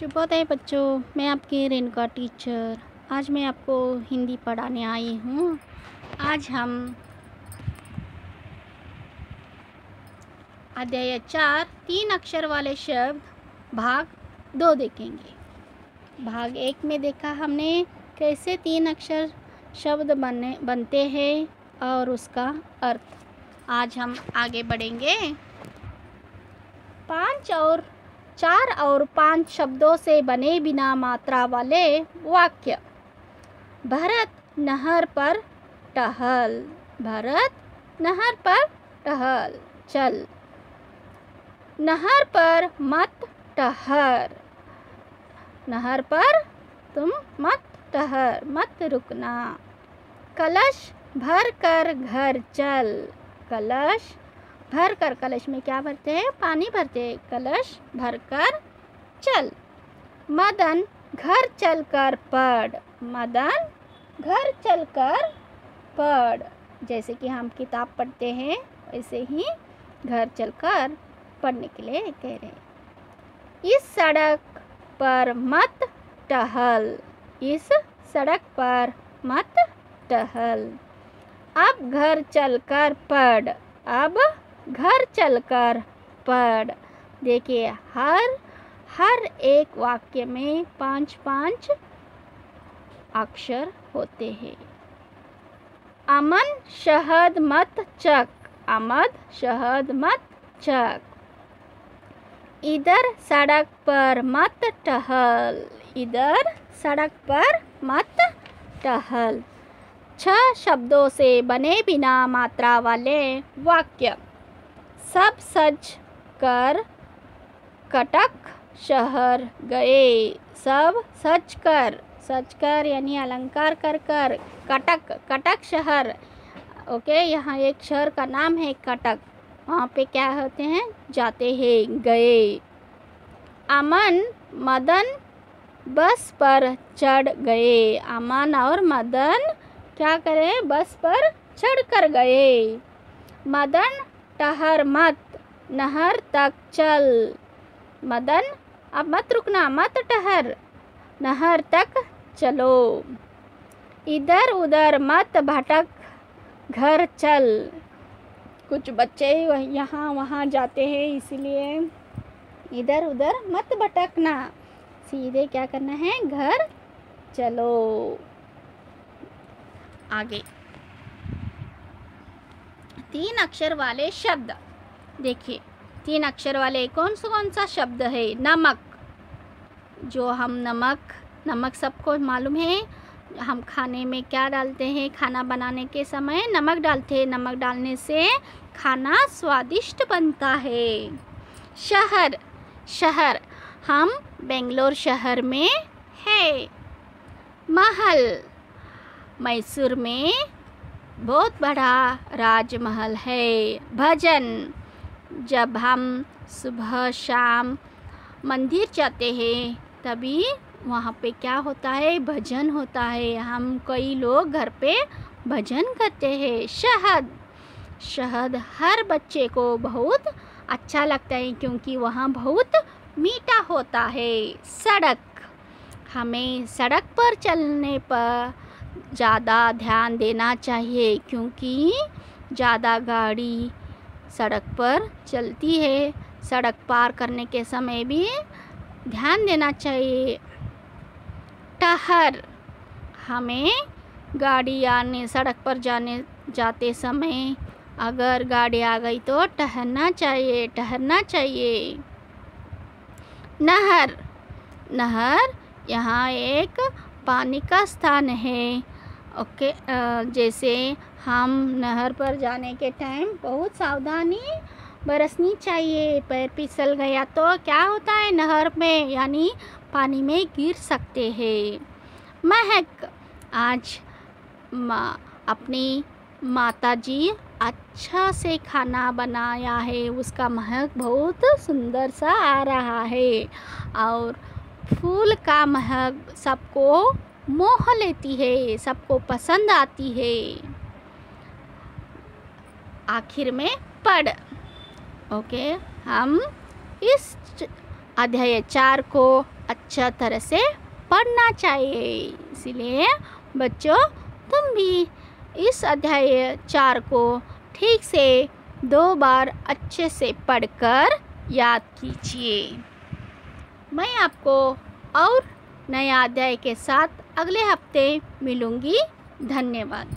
शुभोदय बच्चों, मैं आपकी रेणुका टीचर। आज मैं आपको हिंदी पढ़ाने आई हूँ। आज हम अध्याय चार, तीन अक्षर वाले शब्द, भाग दो देखेंगे। भाग एक में देखा हमने कैसे तीन अक्षर शब्द बनने बनते हैं और उसका अर्थ। आज हम आगे बढ़ेंगे। पाँच और चार और पाँच शब्दों से बने बिना मात्रा वाले वाक्य। भरत नहर पर टहल, भरत नहर पर टहल, चल। नहर पर मत टहर, नहर पर तुम मत टहर, मत रुकना। कलश भर कर घर चल, कलश भर कर कलश में क्या भरते हैं? पानी भरते हैं। कलश भर कर चल। मदन घर चल कर पढ़। मदन घर चल कर पढ़। जैसे कि हम किताब पढ़ते हैं, वैसे ही घर चल कर पढ़ने के लिए कह रहे हैं। इस सड़क पर मत टहल। इस सड़क पर मत टहल। अब घर चलकर पढ़। अब घर चलकर पढ़। देखिए, हर हर एक वाक्य में पाँच पाँच अक्षर होते हैं। अमन शहद मत चक अमद शहद मत चक इधर सड़क पर मत टहल। इधर सड़क पर मत टहल। छह शब्दों से बने बिना मात्रा वाले वाक्य। सब सज कर कटक शहर गए। सब सच कर सच कर यानी अलंकार कर कर कटक कटक शहर। ओके, यहाँ एक शहर का नाम है कटक। वहाँ पे क्या होते हैं? जाते हैं, गए। अमन मदन बस पर चढ़ गए। अमन और मदन क्या करें? बस पर चढ़ कर गए। मदन टहर मत नहर तक चल मदन अब मत रुकना मत टहर नहर तक चलो इधर उधर मत भटक घर चल कुछ बच्चे यहाँ, वहाँ जाते हैं, इसलिए इधर उधर मत भटकना। सीधे क्या करना है? घर चलो। आगे। तीन अक्षर वाले शब्द। देखिए, तीन अक्षर वाले कौन सा कौन सा शब्द है? नमक। जो हम नमक नमक सबको मालूम है। हम खाने में क्या डालते हैं? खाना बनाने के समय नमक डालते हैं। नमक डालने से खाना स्वादिष्ट बनता है। शहर शहर। हम बेंगलोर शहर में है। महल, मैसूर में बहुत बड़ा राजमहल है। भजन, जब हम सुबह शाम मंदिर जाते हैं, तभी वहाँ पे क्या होता है? भजन होता है। हम कई लोग घर पे भजन करते हैं। शहद शहद हर बच्चे को बहुत अच्छा लगता है, क्योंकि वहाँ बहुत मीठा होता है। सड़क, हमें सड़क पर चलने पर ज़्यादा ध्यान देना चाहिए क्योंकि ज़्यादा गाड़ी सड़क पर चलती है। सड़क पार करने के समय भी ध्यान देना चाहिए। टहर हमें गाड़ी आने, सड़क पर जाने, जाते समय अगर गाड़ी आ गई तो ठहरना चाहिए ठहरना चाहिए। नहर। नहर, यहाँ एक पानी का स्थान है। ओके जैसे हम नहर पर जाने के टाइम बहुत सावधानी बरसनी चाहिए। पैर फिसल गया तो क्या होता है? नहर में, यानी पानी में गिर सकते हैं। महक, आज माँ, अपनी माता जी अच्छा से खाना बनाया है। उसका महक बहुत सुंदर सा आ रहा है। और फूल का महक सबको मोह लेती है, सबको पसंद आती है। आखिर में पढ़। ओके, हम इस अध्याय चार को अच्छा तरह से पढ़ना चाहिए। इसलिए बच्चों, तुम भी इस अध्याय चार को ठीक से दो बार अच्छे से पढ़कर याद कीजिए। मैं आपको और नया अध्याय के साथ अगले हफ़्ते मिलूँगी। धन्यवाद।